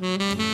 Mm-hmm.